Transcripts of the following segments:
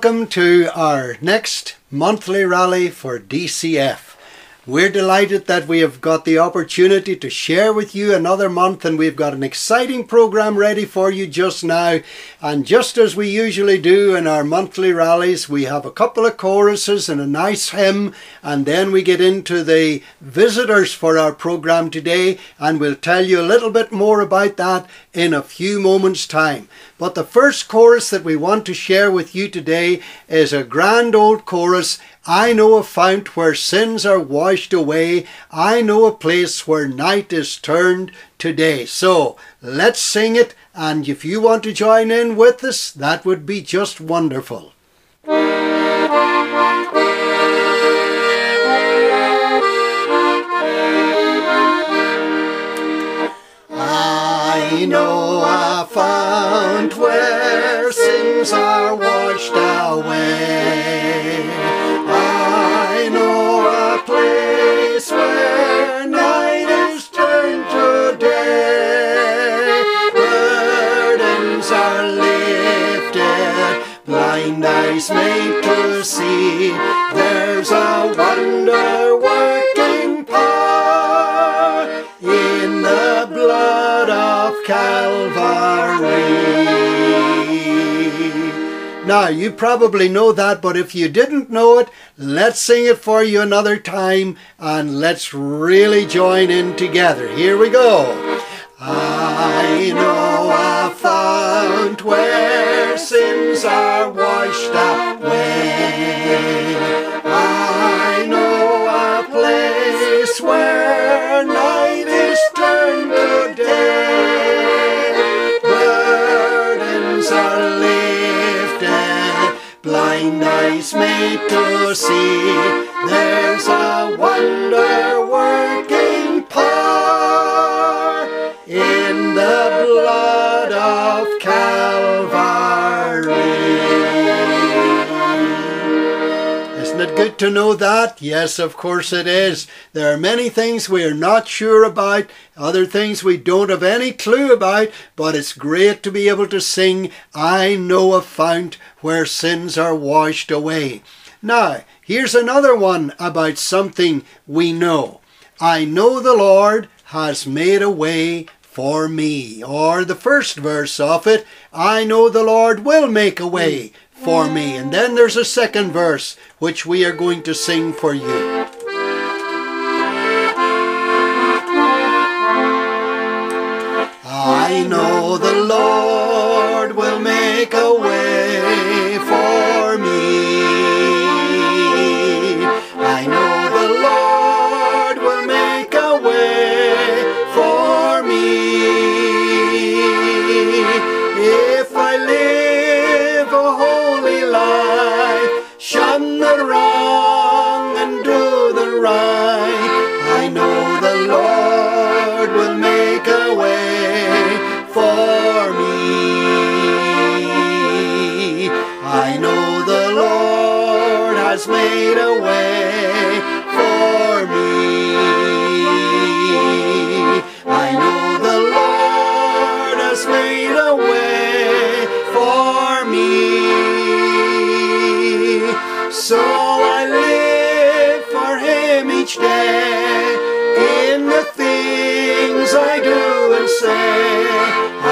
Welcome to our next monthly rally for DCF. We're delighted that we have got the opportunity to share with you another month, and we've got an exciting program ready for you just now. And just as we usually do in our monthly rallies, we have a couple of choruses and a nice hymn, and then we get into the visitors for our program today, and we'll tell you a little bit more about that in a few moments' time. But the first chorus that we want to share with you today is a grand old chorus. I know a fount where sins are washed away. I know a place where night is turned to day. So let's sing it. And if you want to join in with us, that would be just wonderful. I know a fount where sins are washed away. Now, you probably know that, but if you didn't know it, let's sing it for you another time and let's really join in together. Here we go. I know a fount where sins are washed away. I know a place where night is turned to day. Eyes made to see. There's a wonder working good to know that? Yes, of course it is. There are many things we are not sure about, other things we don't have any clue about, but it's great to be able to sing, I know a fount where sins are washed away. Now, here's another one about something we know. I know the Lord has made a way for me. Or the first verse of it, I know the Lord will make a way for me. And then there's a second verse which we are going to sing for you. Each day in the things I do and say.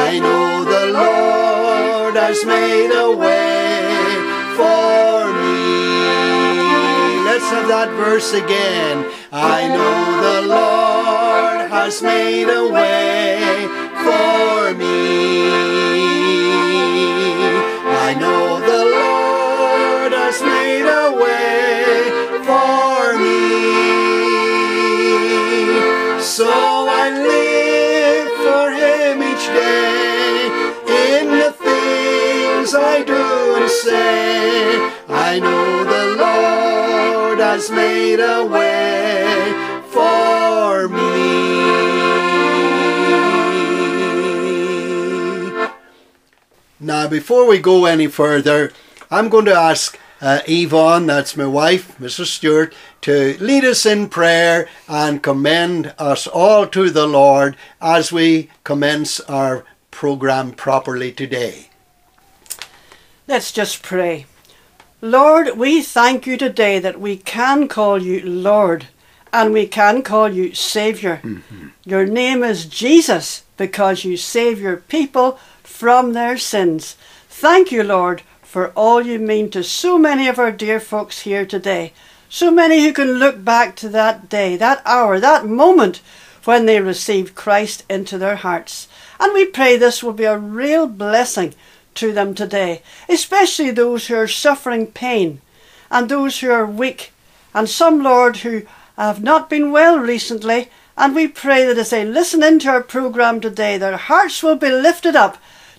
I know the Lord has made a way for me. Let's have that verse again. I know the Lord has made a way for me. So I live for Him each day in the things I do and say. I know the Lord has made a way for me. Now, before we go any further, I'm going to ask uh, Yvonne, that's my wife, Mrs. Stewart, to lead us in prayer and commend us all to the Lord as we commence our program properly today. Let's just pray. Lord, we thank you today that we can call you Lord and we can call you Saviour. Mm-hmm. Your name is Jesus because you save your people from their sins. Thank you, Lord, for all you mean to so many of our dear folks here today. So many who can look back to that day, that hour, that moment when they received Christ into their hearts. And we pray this will be a real blessing to them today, especially those who are suffering pain and those who are weak, and some, Lord, who have not been well recently. And we pray that as they listen into our programme today, their hearts will be lifted up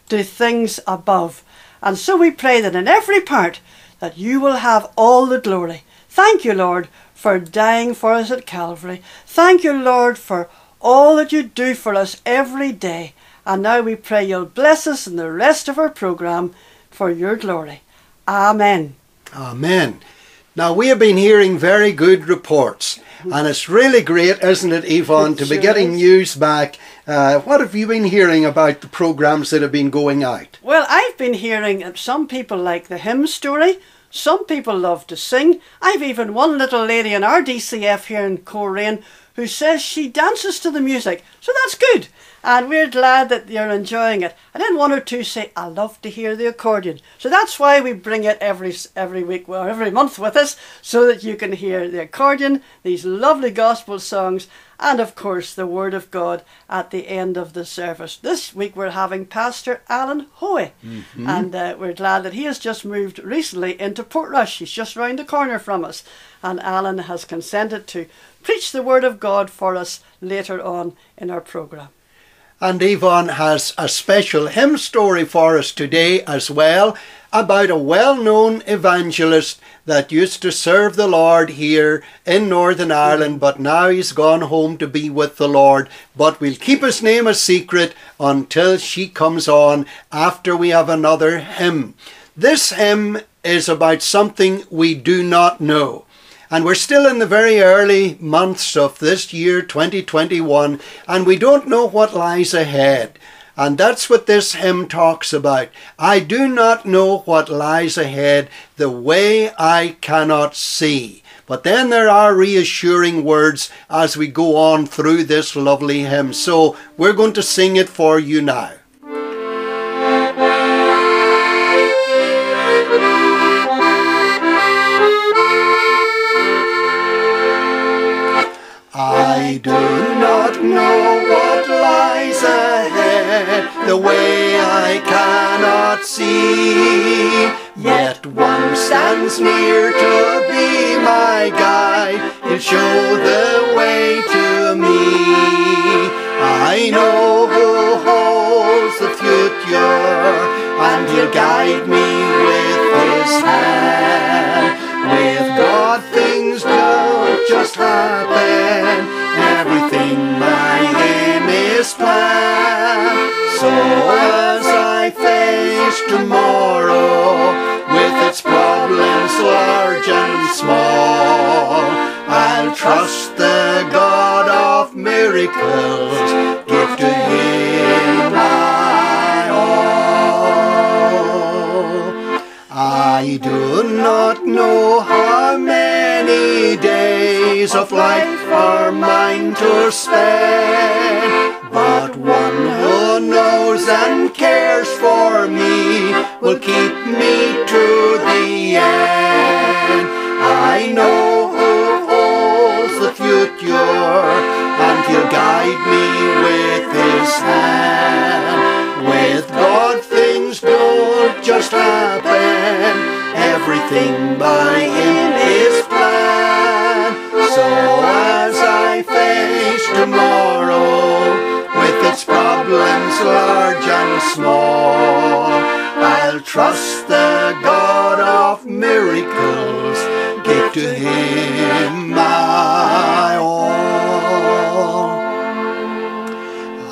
to things above. And so we pray that in every part that you will have all the glory. Thank you, Lord, for dying for us at Calvary. Thank you, Lord, for all that you do for us every day. And now we pray you'll bless us in the rest of our programme for your glory. Amen. Amen. Now, we have been hearing very good reports, and it's really great, isn't it, Yvonne, to be getting news back. Uh, what have you been hearing about the programs that have been going out? Well, I've been hearing that some people like the hymn story. Some people love to sing. I've even one little lady in our DCF here in Coleraine who says she dances to the music. So that's good. And we're glad that you're enjoying it. And then one or two say, I love to hear the accordion. So that's why we bring it every every week, well, every month with us, so that you can hear the accordion, these lovely gospel songs, and of course the Word of God at the end of the service. This week we're having Pastor Alan Hoey, and uh, we're glad that he has just moved recently into Portrush. He's just round the corner from us, and Alan has consented to preach the Word of God for us later on in our programme. And Yvonne has a special hymn story for us today as well about a well known evangelist that used to serve the Lord here in Northern Ireland, but now he's gone home to be with the Lord. But we'll keep his name a secret until she comes on after we have another hymn. This hymn is about something we do not know. And we're still in the very early months of this year, 2021, and we don't know what lies ahead. And that's what this hymn talks about. I do not know what lies ahead, the way I cannot see. But then there are reassuring words as we go on through this lovely hymn. So we're going to sing it for you now. I do not know what lies ahead, the way I cannot see. Yet one stands near to be my guide, he'll show the way to me. I know who holds the future, and he'll guide me with his hand. With God, things don't just happen. Everything by Him is planned. So as I face tomorrow with its problems large and small, I'll trust the God of miracles. Give to Him my all. I do not know how many days of life are mine to spend, but one who knows and cares for me will keep me to the end. I know who holds the future, and he'll guide me with his hand. With God, things don't just happen. Everything by and small, I'll trust the God of miracles. Give to Him my all.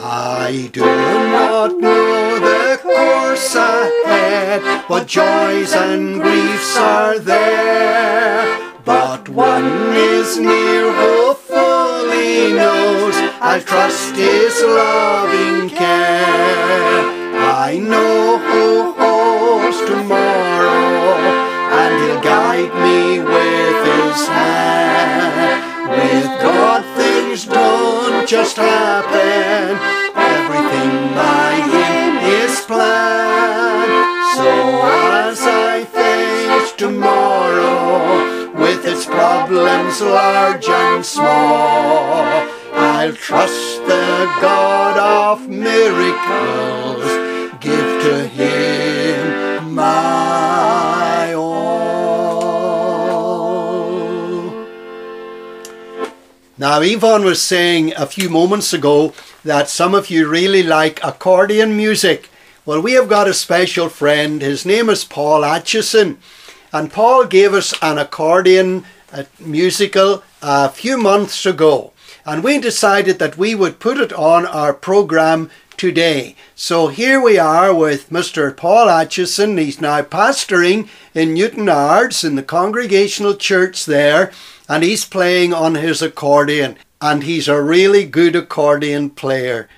I do not know the course ahead, what joys and griefs are there. But one is near who fully knows, I trust his loving care. I know tomorrow, and he'll guide me with his hand. With God, things don't just happen, everything by him is planned. So as I face tomorrow, with its problems large and small, I'll trust the God of miracles give to him my all. Now, Yvonne was saying a few moments ago that some of you really like accordion music. Well, we have got a special friend. His name is Paul Atchison. And Paul gave us an accordion a musical a few months ago. And we decided that we would put it on our program today. So here we are with Mr. Paul Atchison. He's now pastoring in Newtownards in the Congregational Church there. And he's playing on his accordion. And he's a really good accordion player.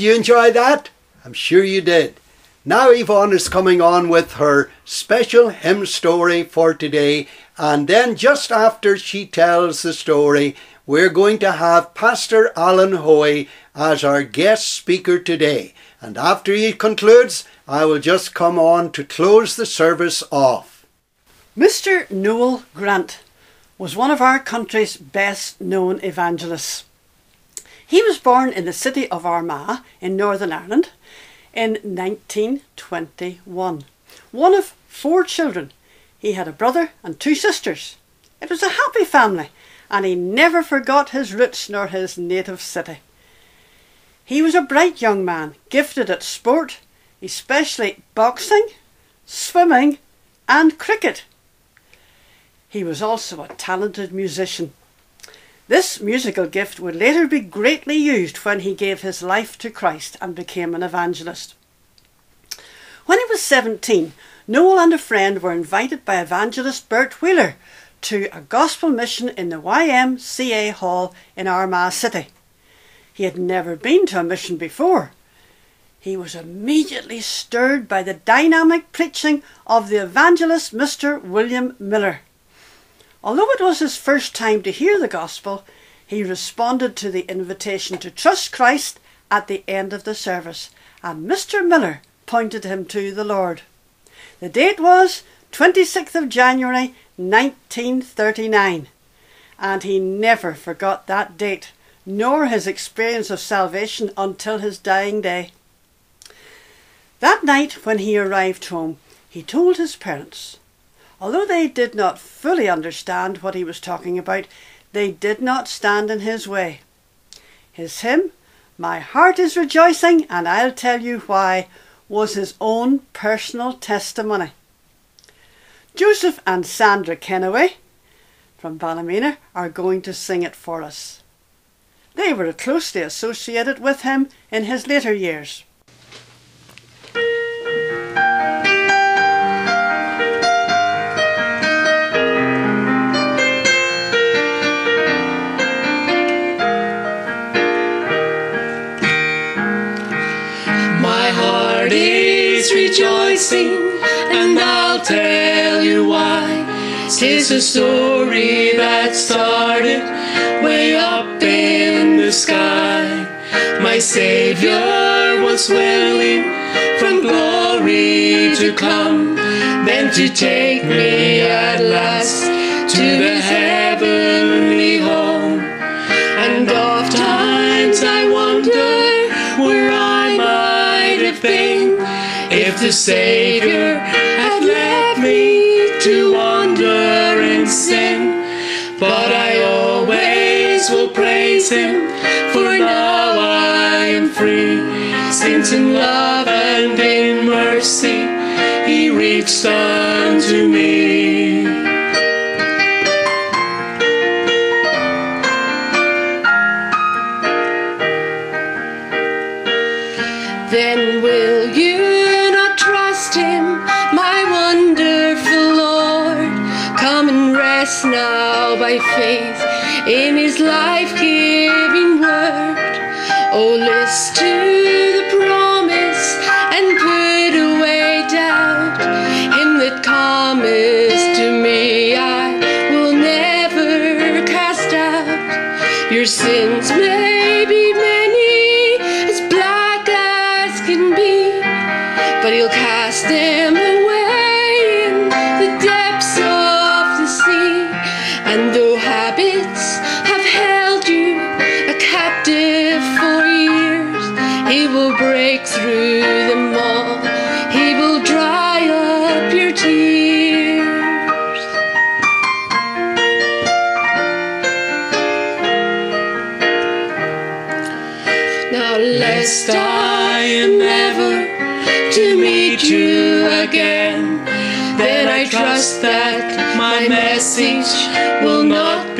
Did you enjoy that? I'm sure you did. Now Yvonne is coming on with her special hymn story for today, and then just after she tells the story, we're going to have Pastor Alan Hoey as our guest speaker today. And after he concludes, I will just come on to close the service off. Mr. Noel Grant was one of our country's best known evangelists. He was born in the city of Armagh in Northern Ireland in 1921. One of four children, he had a brother and two sisters. It was a happy family, and he never forgot his roots nor his native city. He was a bright young man, gifted at sport, especially boxing, swimming, and cricket. He was also a talented musician. This musical gift would later be greatly used when he gave his life to Christ and became an evangelist. When he was 17, Noel and a friend were invited by evangelist Bert Wheeler to a gospel mission in the YMCA Hall in Armagh City. He had never been to a mission before. He was immediately stirred by the dynamic preaching of the evangelist Mr. William Miller. Although it was his first time to hear the gospel, he responded to the invitation to trust Christ at the end of the service, and Mr. Miller pointed him to the Lord. The date was 26th of January 1939, and he never forgot that date, nor his experience of salvation until his dying day. That night, when he arrived home, he told his parents. Although they did not fully understand what he was talking about, they did not stand in his way. His hymn, My Heart is Rejoicing, and I'll Tell You Why, was his own personal testimony. Joseph and Sandra Kennaway from Ballymena are going to sing it for us. They were closely associated with him in his later years. Is rejoicing, and I'll tell you why. Tis a story that started way up in the sky. My Savior was willing from glory to come, then to take me at last to the heavenly the Savior had led me to wander in sin. But I always will praise Him, for now I am free. Since in love and in mercy He reached unto me. And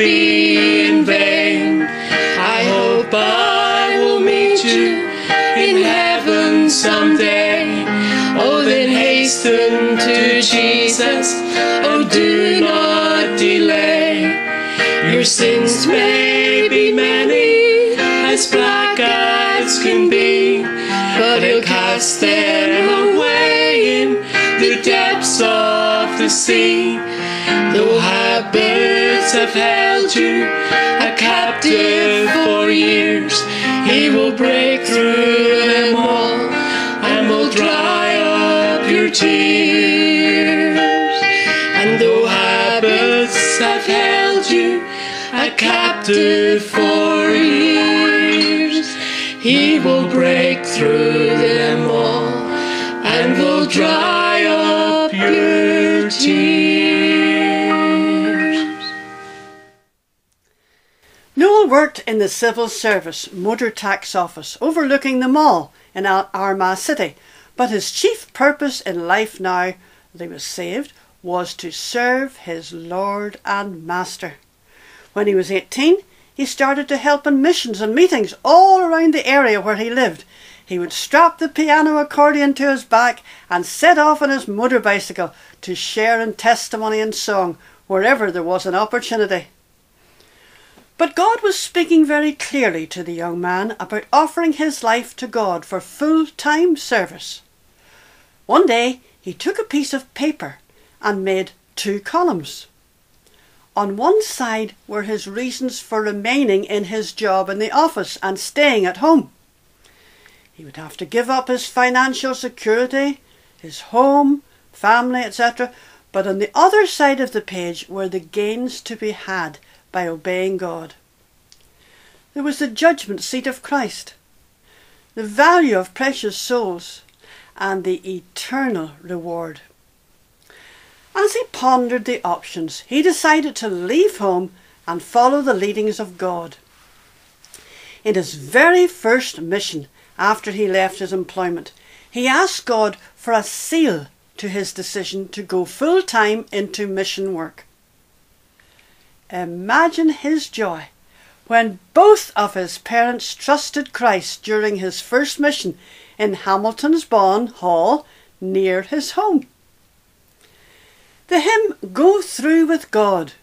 be in vain. I hope I will meet you in heaven someday. Oh, then hasten to Jesus. Oh, do not delay. Your sins may be many, as black as can be, but He'll cast them away in the depths of the sea. Though habits have held you a captive for years, He will break through them all and will dry up your tears. And though habits have held you a captive for years, He will break through them all and will dry in the civil service motor tax office overlooking the mall in Ar- Armagh City, but his chief purpose in life now that he was saved was to serve his Lord and Master. When he was 18, he started to help in missions and meetings all around the area where he lived. He would strap the piano accordion to his back and set off on his motor bicycle to share in testimony and song wherever there was an opportunity. But God was speaking very clearly to the young man about offering his life to God for full time service. One day he took a piece of paper and made two columns. On one side were his reasons for remaining in his job in the office and staying at home. He would have to give up his financial security, his home, family, etc. But on the other side of the page were the gains to be had by obeying God. There was the judgment seat of Christ, the value of precious souls, and the eternal reward. As he pondered the options, he decided to leave home and follow the leadings of God. In his very first mission after he left his employment, he asked God for a seal to his decision to go full time into mission work. Imagine his joy when both of his parents trusted Christ during his first mission in Hamilton's Bawn Hall near his home. The hymn Go Through with God,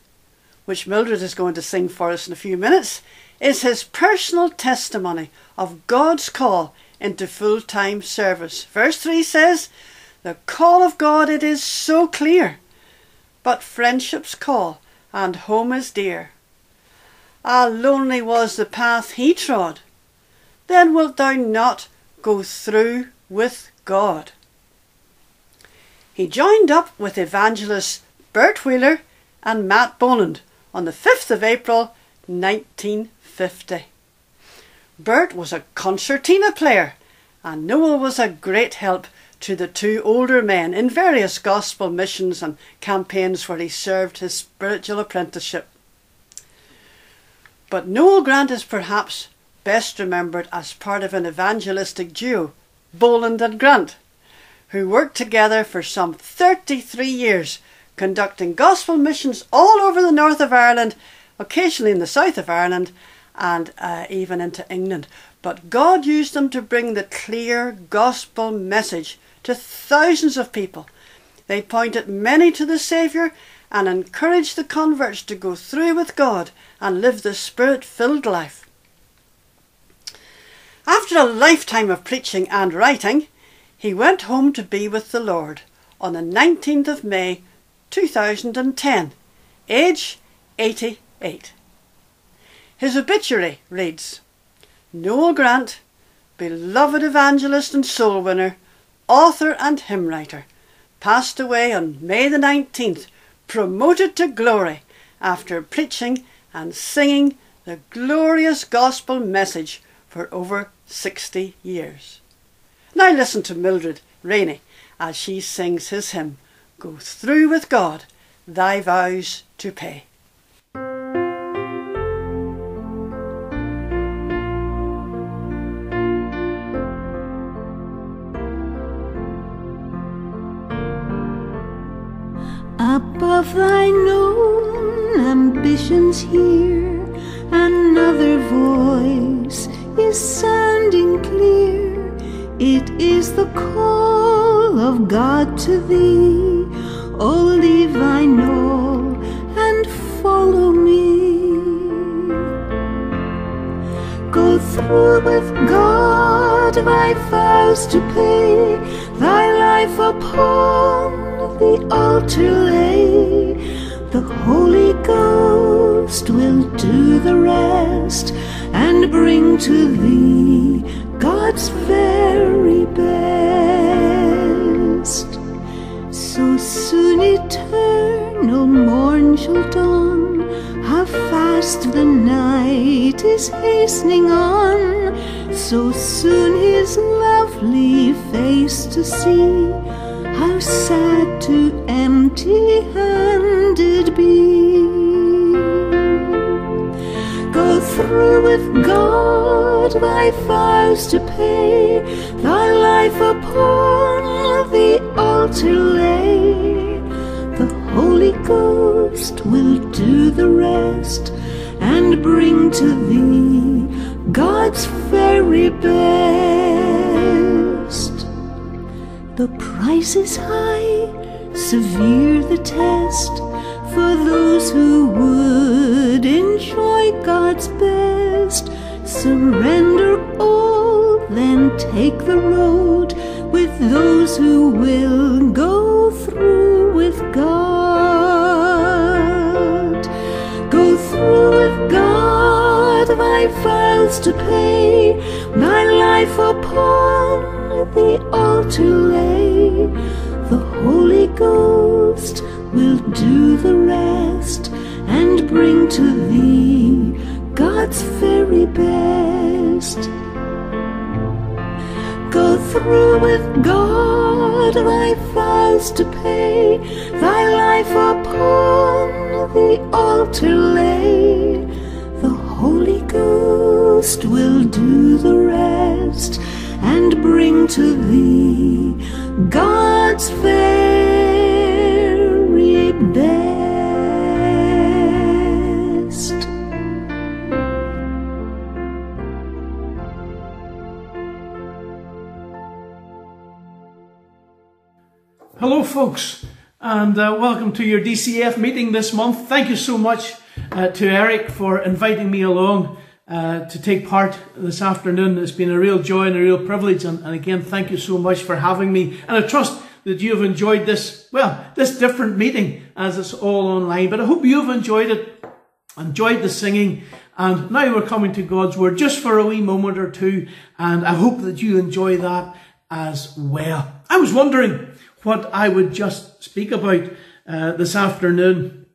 which Mildred is going to sing for us in a few minutes, is his personal testimony of God's call into full time service. Verse 3 says, The call of God it is so clear, but friendship's call and home is dear. Ah, lonely was the path he trod, then wilt thou not go through with God. He joined up with evangelists Bert Wheeler and Matt Boland on the 5th of April 1950. Bert was a concertina player and Noel was a great help to the two older men in various gospel missions and campaigns where he served his spiritual apprenticeship. But Noel Grant is perhaps best remembered as part of an evangelistic duo, Boland and Grant who worked together for some 33 years, conducting gospel missions all over the north of Ireland, occasionally in the south of Ireland, and uh, even into England. But God used them to bring the clear gospel message to thousands of people. They pointed many to the Saviour and encouraged the converts to go through with God and live the spirit filled life. After a lifetime of preaching and writing, he went home to be with the Lord on the 19th of May 2010, age 88. His obituary reads Noel Grant, beloved evangelist and soul winner, author and hymn writer, passed away on May the 19th, promoted to glory after preaching and singing the glorious gospel message for over 60 years. Now listen to Mildred Rainey as she sings his hymn, Go Through with God, Thy Vows to Pay. Above thine own ambitions hear another voice is sounding clear it is the call of God to thee. Oh, leave thine all and follow me. Go through with God thy vows to pay, thy life upon the altar lay. The Holy Ghost will do the rest and bring to thee God's very best. So soon eternal morn shall dawn, how fast the night is hastening on. So soon his lovely face to see, how sad to empty handed be. Go through with God thy vows to pay, thy life upon the altar lay. The Holy Ghost will do the rest and bring to thee God's very best. The price is high, severe the test for those who would enjoy God's best. Surrender all, then take the road with those who will go through with God. Go through with God, thy vows to pay, thy life upon the altar lay. The Holy Ghost will do the rest and bring to thee God's very best. Go through with God thy vows to pay, thy life upon the altar lay. The Holy Ghost will do the rest and bring to thee God's very best. Hello, folks, and uh, welcome to your DCF meeting this month. Thank you so much uh, to Eric for inviting me along uh, to take part this afternoon. It's been a real joy and a real privilege, and, and again, thank you so much for having me. And I trust that you have enjoyed this, well, this different meeting as it's all online. But I hope you've enjoyed it, enjoyed the singing, and now we're coming to God's Word just for a wee moment or two, and I hope that you enjoy that as well. I was wondering what I would just speak about uh, this afternoon.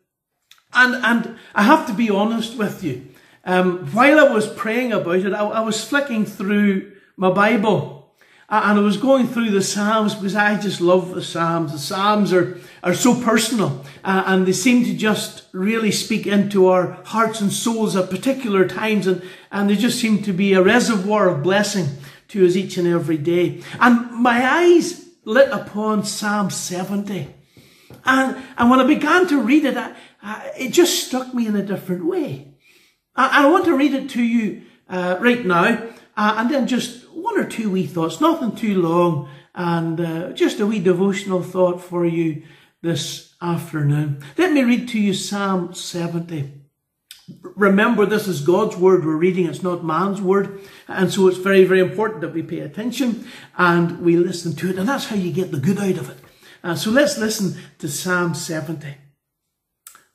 And, and I have to be honest with you. Um, while I was praying about it, I, I was flicking through my Bible and I was going through the Psalms because I just love the Psalms. The Psalms are, are so personal uh, and they seem to just really speak into our hearts and souls at particular times and, and they just seem to be a reservoir of blessing to us each and every day. And my eyes lit upon Psalm 70. And, and when I began to read it, I, I, it just struck me in a different way. I, I want to read it to you uh, right now, uh, and then just one or two wee thoughts, nothing too long, and uh, just a wee devotional thought for you this afternoon. Let me read to you Psalm 70. Remember, this is God's word we're reading, it's not man's word. And so it's very, very important that we pay attention and we listen to it. And that's how you get the good out of it. Uh, so let's listen to Psalm 70.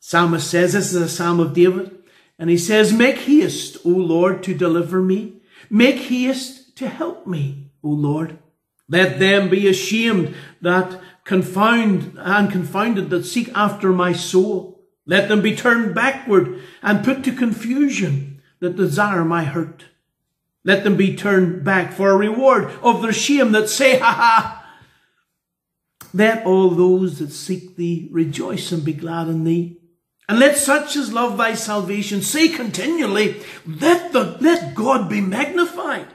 Psalmist says, this is a Psalm of David. And he says, Make haste, O Lord, to deliver me. Make haste to help me, O Lord. Let them be ashamed that confound and confounded that seek after my soul. Let them be turned backward and put to confusion that desire my hurt. Let them be turned back for a reward of their shame that say, ha ha. Let all those that seek thee rejoice and be glad in thee. And let such as love thy salvation say continually, let the, let God be magnified.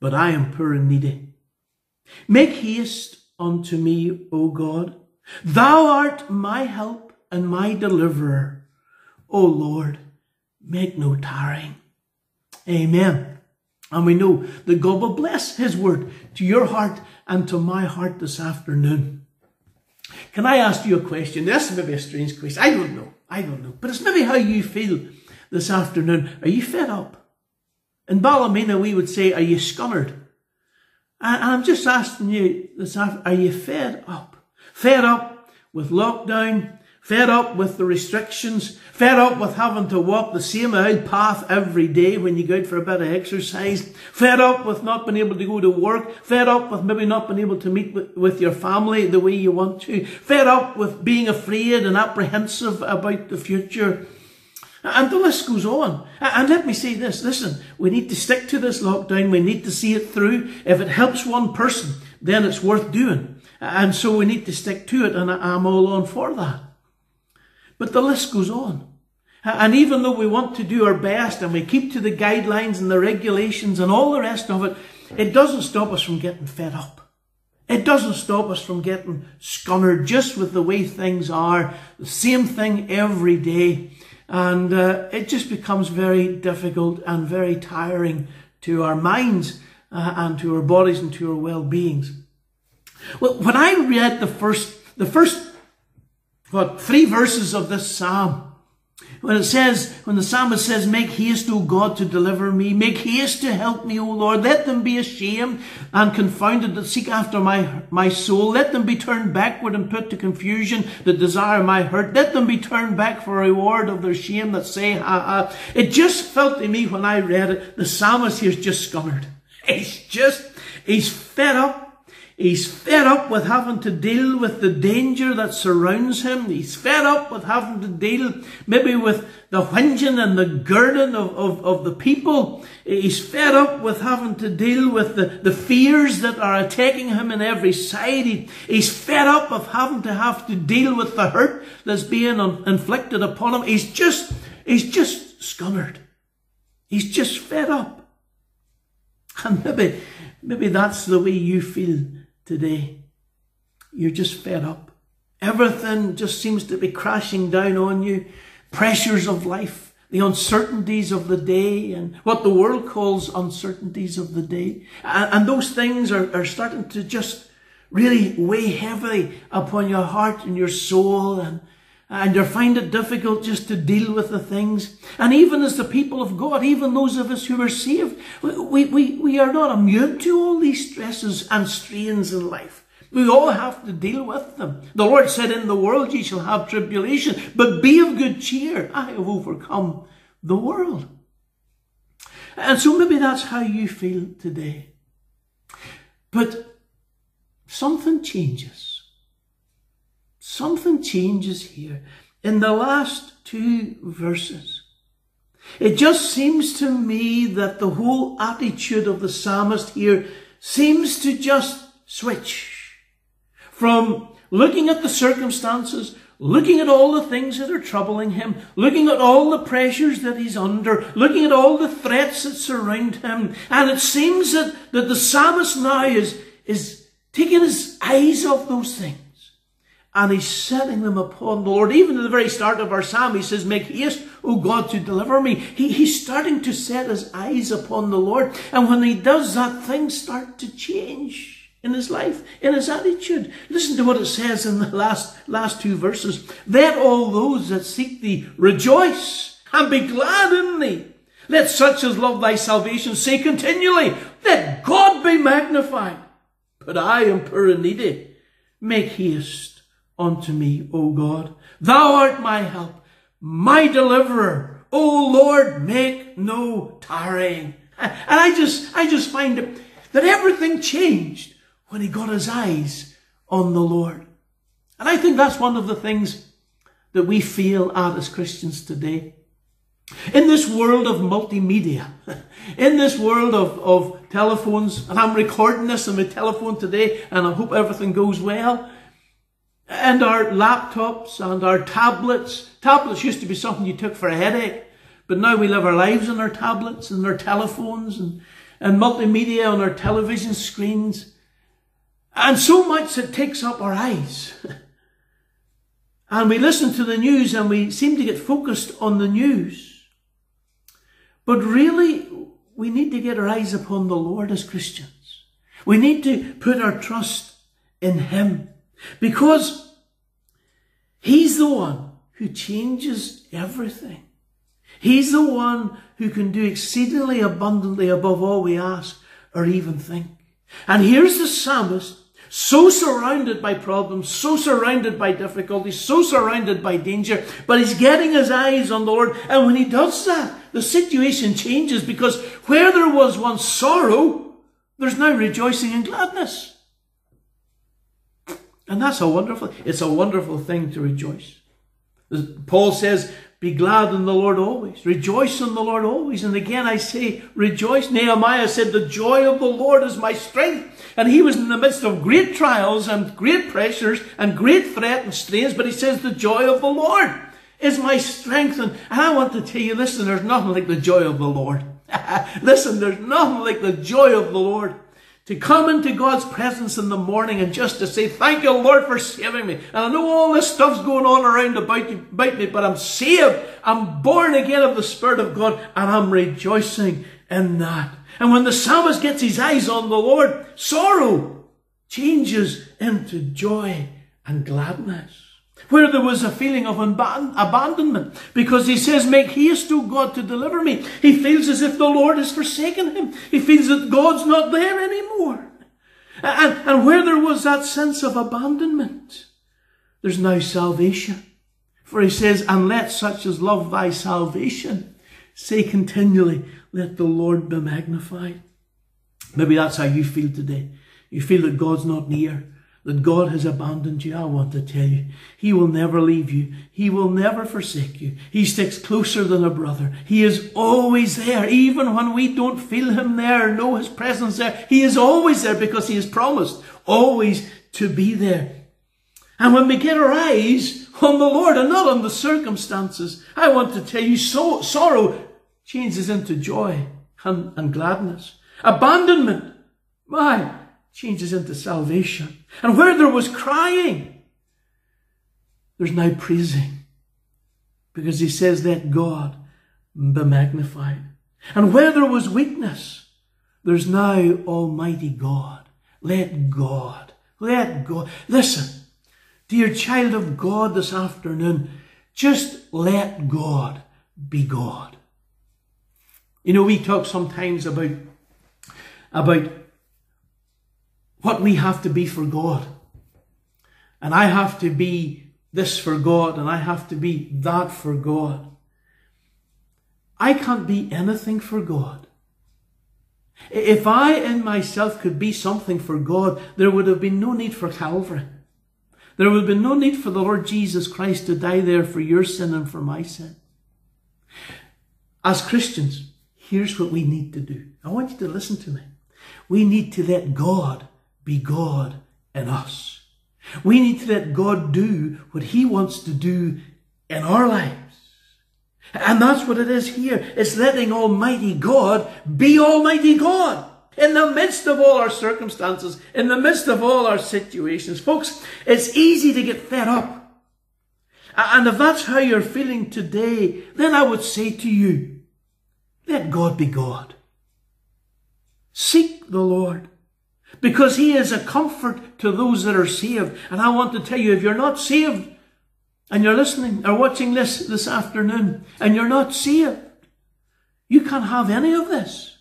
But I am poor and needy. Make haste unto me, O God. Thou art my help and my deliverer. O Lord, make no tarrying. Amen. And we know that God will bless His word to your heart and to my heart this afternoon. Can I ask you a question? This is maybe a strange question. I don't know. I don't know. But it's maybe how you feel this afternoon. Are you fed up? In Ballymena, we would say, are you scunnered? And I'm just asking you this afternoon, are you fed up? Fed up with lockdown, fed up with the restrictions, fed up with having to walk the same old path every day when you go out for a bit of exercise, fed up with not being able to go to work, fed up with maybe not being able to meet with, with your family the way you want to, fed up with being afraid and apprehensive about the future. And the list goes on. And let me say this, listen, we need to stick to this lockdown, we need to see it through. If it helps one person, then it's worth doing. And so we need to stick to it, and I'm all on for that. But the list goes on. And even though we want to do our best and we keep to the guidelines and the regulations and all the rest of it, it doesn't stop us from getting fed up. It doesn't stop us from getting scunnered just with the way things are. The same thing every day. And uh, it just becomes very difficult and very tiring to our minds uh, and to our bodies and to our well-beings. Well, when I read the first, the first, what, three verses of this psalm, when it says, when the psalmist says, make haste, O God, to deliver me, make haste to help me, O Lord, let them be ashamed and confounded that seek after my, my soul. Let them be turned backward and put to confusion that desire my hurt. Let them be turned back for a reward of their shame that say, ha ha. It just felt to me when I read it, the psalmist here's just scunnered. He's just, he's fed up He's fed up with having to deal with the danger that surrounds him. He's fed up with having to deal maybe with the whinging and the girding of, of, of the people. He's fed up with having to deal with the, the fears that are attacking him on every side. He, he's fed up of having to have to deal with the hurt that's being inflicted upon him. He's just, he's just scunnered. He's just fed up. And maybe, maybe that's the way you feel today. You're just fed up. Everything just seems to be crashing down on you. Pressures of life, the uncertainties of the day, and what the world calls uncertainties of the day. And, and those things are, are starting to just really weigh heavily upon your heart and your soul and and you find it difficult just to deal with the things. And even as the people of God, even those of us who are saved, we, we, we are not immune to all these stresses and strains in life. We all have to deal with them. The Lord said, in the world ye shall have tribulation, but be of good cheer. I have overcome the world. And so maybe that's how you feel today. But something changes something changes here in the last two verses. It just seems to me that the whole attitude of the psalmist here seems to just switch from looking at the circumstances, looking at all the things that are troubling him, looking at all the pressures that he's under, looking at all the threats that surround him. And it seems that, that the psalmist now is, is taking his eyes off those things and he's setting them upon the Lord. Even at the very start of our psalm, he says, Make haste, O God, to deliver me. He, he's starting to set his eyes upon the Lord. And when he does that, things start to change in his life, in his attitude. Listen to what it says in the last, last two verses. Let all those that seek thee rejoice and be glad in thee. Let such as love thy salvation say continually, Let God be magnified. But I am poor and needy. Make haste unto me, O God. Thou art my help, my deliverer. O Lord, make no tarrying. And I just, I just find that everything changed when he got his eyes on the Lord. And I think that's one of the things that we feel at as Christians today. In this world of multimedia, in this world of, of telephones, and I'm recording this on my telephone today, and I hope everything goes well, and our laptops and our tablets. Tablets used to be something you took for a headache, but now we live our lives on our tablets and our telephones and, and multimedia on our television screens. And so much that takes up our eyes. and we listen to the news and we seem to get focused on the news. But really, we need to get our eyes upon the Lord as Christians. We need to put our trust in Him. Because He's the one who changes everything. He's the one who can do exceedingly abundantly above all we ask or even think. And here's the psalmist, so surrounded by problems, so surrounded by difficulties, so surrounded by danger, but he's getting his eyes on the Lord. And when he does that, the situation changes because where there was once sorrow, there's now rejoicing and gladness. And that's a wonderful, it's a wonderful thing to rejoice. Paul says, be glad in the Lord always. Rejoice in the Lord always. And again I say, rejoice. Nehemiah said, the joy of the Lord is my strength. And he was in the midst of great trials and great pressures and great threat and strains, but he says, the joy of the Lord is my strength. And, I want to tell you, listen, there's nothing like the joy of the Lord. listen, there's nothing like the joy of the Lord. To come into God's presence in the morning and just to say, thank you, Lord, for saving me. And I know all this stuff's going on around about, you, about me, but I'm saved. I'm born again of the Spirit of God and I'm rejoicing in that. And when the psalmist gets his eyes on the Lord, sorrow changes into joy and gladness where there was a feeling of abandonment because he says, Make haste, O God, to deliver me. He feels as if the Lord has forsaken him. He feels that God's not there anymore. And, and where there was that sense of abandonment, there's now salvation. For he says, And let such as love thy salvation say continually, Let the Lord be magnified. Maybe that's how you feel today. You feel that God's not near that God has abandoned you, I want to tell you, He will never leave you. He will never forsake you. He sticks closer than a brother. He is always there, even when we don't feel Him there, know His presence there. He is always there because He has promised always to be there. And when we get our eyes on the Lord and not on the circumstances, I want to tell you, so, sorrow changes into joy and, and gladness. Abandonment, my, changes into salvation. And where there was crying, there's now praising. Because he says, let God be magnified. And where there was weakness, there's now Almighty God. Let God, let God. Listen, dear child of God this afternoon, just let God be God. You know, we talk sometimes about, about what we have to be for God. And I have to be this for God, and I have to be that for God. I can't be anything for God. If I in myself could be something for God, there would have been no need for Calvary. There would have been no need for the Lord Jesus Christ to die there for your sin and for my sin. As Christians, here's what we need to do. I want you to listen to me. We need to let God be God in us. We need to let God do what He wants to do in our lives. And that's what it is here. It's letting Almighty God be Almighty God in the midst of all our circumstances, in the midst of all our situations. Folks, it's easy to get fed up. And if that's how you're feeling today, then I would say to you, let God be God. Seek the Lord because he is a comfort to those that are saved. And I want to tell you, if you're not saved and you're listening or watching this this afternoon and you're not saved, you can't have any of this.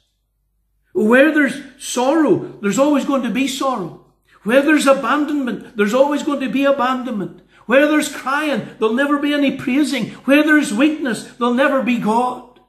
Where there's sorrow, there's always going to be sorrow. Where there's abandonment, there's always going to be abandonment. Where there's crying, there'll never be any praising. Where there's weakness, there'll never be God.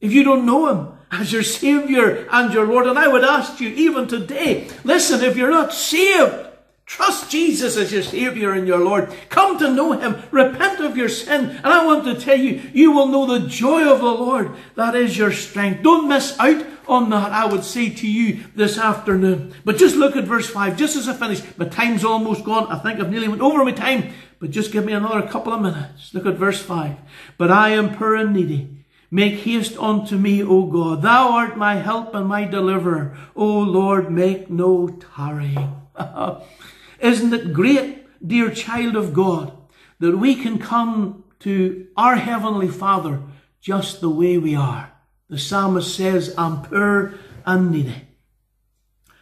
If you don't know Him, as your Savior and your Lord. And I would ask you even today, listen, if you're not saved, Trust Jesus as your Savior and your Lord. Come to know Him. Repent of your sin. And I want to tell you, you will know the joy of the Lord. That is your strength. Don't miss out on that, I would say to you this afternoon. But just look at verse 5, just as I finish. My time's almost gone. I think I've nearly went over my time. But just give me another couple of minutes. Look at verse 5. But I am poor and needy. Make haste unto me, O God. Thou art my help and my deliverer. O Lord, make no tarrying. Isn't it great, dear child of God, that we can come to our Heavenly Father just the way we are? The psalmist says, I'm poor and needy.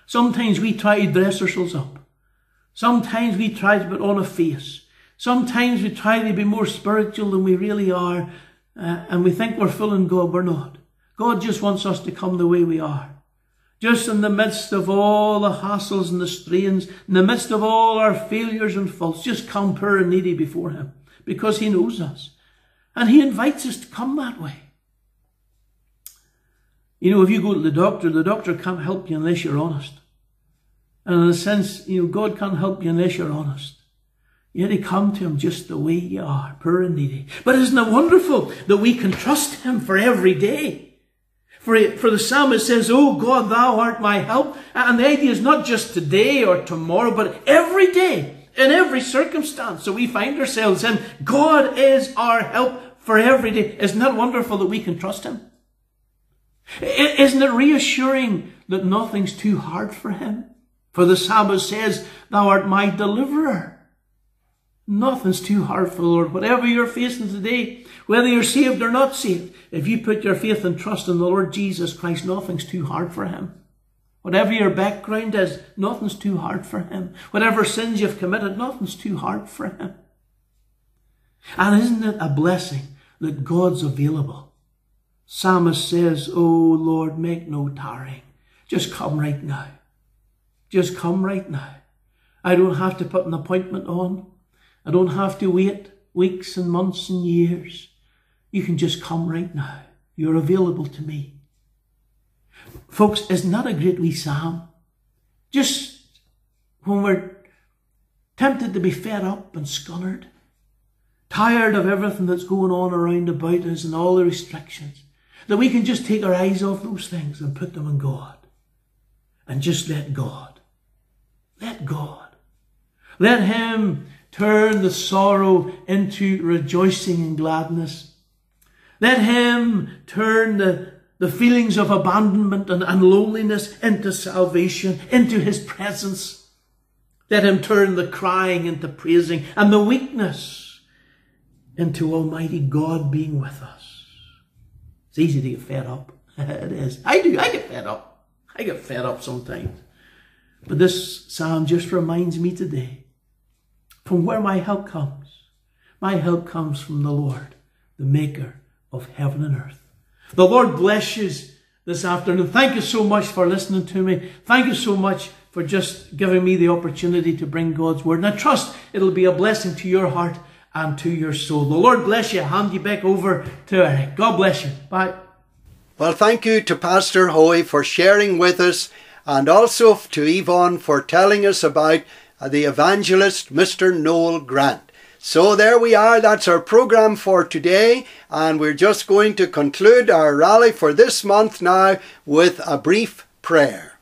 Sometimes we try to dress ourselves up. Sometimes we try to put on a face. Sometimes we try to be more spiritual than we really are uh, and we think we're fooling God, we're not. God just wants us to come the way we are. Just in the midst of all the hassles and the strains, in the midst of all our failures and faults, just come poor and needy before Him because He knows us. And He invites us to come that way. You know, if you go to the doctor, the doctor can't help you unless you're honest. And in a sense, you know, God can't help you unless you're honest. Had to come to him just the way you are, poor and needy. But isn't it wonderful that we can trust him for every day? For, for the psalmist says, Oh God, thou art my help. And the idea is not just today or tomorrow, but every day. in every circumstance that we find ourselves in. God is our help for every day. Isn't that wonderful that we can trust Him? Isn't it reassuring that nothing's too hard for Him? For the psalmist says, Thou art my deliverer. Nothing's too hard for the Lord. Whatever you're facing today, whether you're saved or not saved, if you put your faith and trust in the Lord Jesus Christ, nothing's too hard for Him. Whatever your background is, nothing's too hard for Him. Whatever sins you've committed, nothing's too hard for Him. And isn't it a blessing that God's available? Psalmist says, Oh Lord, make no tarrying. Just come right now. Just come right now. I don't have to put an appointment on. I don't have to wait weeks and months and years. You can just come right now. You're available to me. Folks, isn't that a great wee psalm? Just when we're tempted to be fed up and scunnered, tired of everything that's going on around about us and all the restrictions, that we can just take our eyes off those things and put them on God. And just let God. Let God. Let Him turn the sorrow into rejoicing and gladness. Let Him turn the, the feelings of abandonment and, and loneliness into salvation, into His presence. Let Him turn the crying into praising and the weakness into Almighty God being with us. It's easy to get fed up. it is. I do. I get fed up. I get fed up sometimes. But this psalm just reminds me today from where my help comes. My help comes from the Lord, the maker of heaven and earth. The Lord bless you this afternoon. Thank you so much for listening to me. Thank you so much for just giving me the opportunity to bring God's word. And I trust it'll be a blessing to your heart and to your soul. The Lord bless you. Hand you back over to Eric. God bless you. Bye. Well, thank you to Pastor Hoey for sharing with us and also to Yvonne for telling us about Uh, the evangelist Mr. Noel Grant. So there we are, that's our program for today, and we're just going to conclude our rally for this month now with a brief prayer.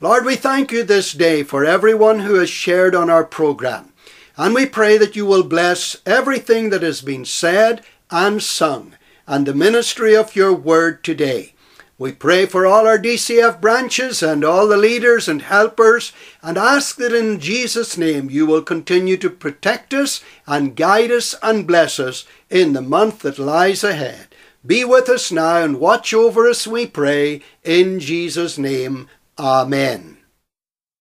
Lord, we thank you this day for everyone who has shared on our program, and we pray that you will bless everything that has been said and sung and the ministry of your word today. We pray for all our DCF branches and all the leaders and helpers and ask that in Jesus' name you will continue to protect us and guide us and bless us in the month that lies ahead. Be with us now and watch over us, we pray, in Jesus' name. Amen.